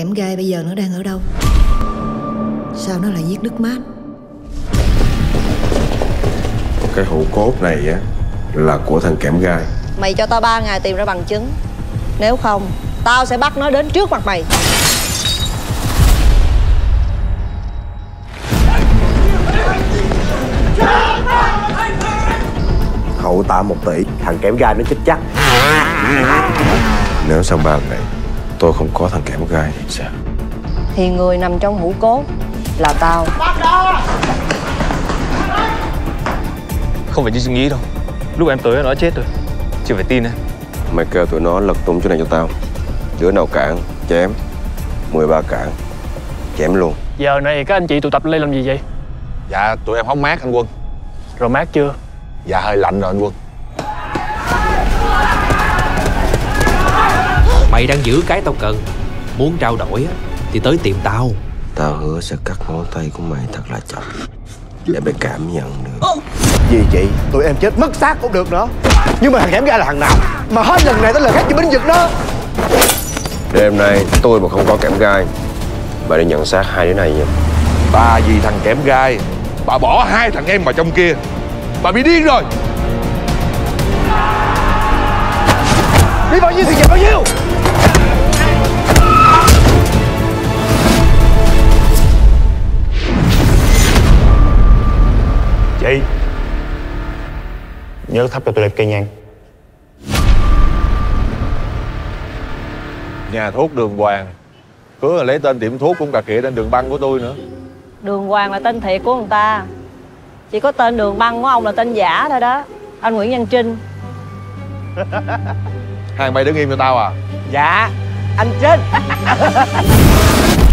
kẽm gai bây giờ nó đang ở đâu? Sao nó lại giết nước mát? Cái hũ cốt này á Là của thằng kẽm gai. Mày cho tao ba ngày tìm ra bằng chứng. Nếu không Tao sẽ bắt nó đến trước mặt mày. Hậu tạ một tỷ Thằng kẽm gai nó chết chắc. Nếu sau ba ngày Tôi không có thằng kẽm gai thì sao Thì người nằm trong hũ cốt Là tao. Không phải như chị nghĩ đâu. Lúc em tới nó đã chết rồi. Chị phải tin em. Mày kêu tụi nó lật tung chỗ này cho tao. Đứa nào cản chém. 13 cản chém luôn. Giờ này các anh chị tụ tập lên làm gì vậy? Dạ tụi em hóng mát anh Quân. Rồi mát chưa? Dạ hơi lạnh rồi anh Quân Mày đang giữ cái tao cần. Muốn trao đổi á Thì tới tìm tao. Tao hứa sẽ cắt ngón tay của mày thật là chậm. Để mày cảm nhận được. Vì chị tụi em chết mất xác cũng được nữa. Nhưng mà thằng kẽm gai là thằng nào? Mà hết lần này tới lần khác chỉ binh vực đó. Đêm nay tôi mà không có kẽm gai Bà đi nhận xác hai đứa này nha. Bà vì thằng kẽm gai Bà bỏ hai thằng em vào trong kia. Bà bị điên rồi. Đi bao nhiêu thì về bao nhiêu Nhớ thắp cho tôi đẹp cây nhang. Nhà thuốc đường Hoàng. Cứ là lấy tên tiệm thuốc cũng cà khịa lên đường băng của tôi nữa. Đường Hoàng là tên thiệt của người ta. Chỉ có tên đường băng của ông là tên giả thôi đó. Anh Nguyễn Văn Trinh. Hai mày đứng im cho tao à? Dạ Anh Trinh